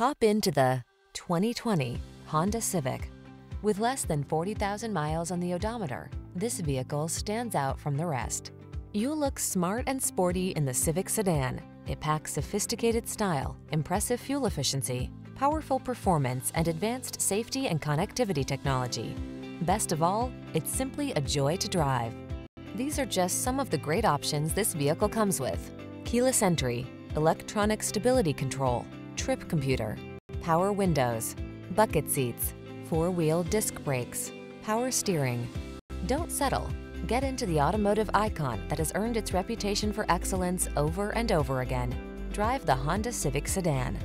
Hop into the 2020 Honda Civic. With less than 40,000 miles on the odometer, this vehicle stands out from the rest. You look smart and sporty in the Civic sedan. It packs sophisticated style, impressive fuel efficiency, powerful performance, and advanced safety and connectivity technology. Best of all, it's simply a joy to drive. These are just some of the great options this vehicle comes with. Keyless entry, electronic stability control, trip computer, power windows, bucket seats, four-wheel disc brakes, power steering. Don't settle. Get into the automotive icon that has earned its reputation for excellence over and over again. Drive the Honda Civic Sedan.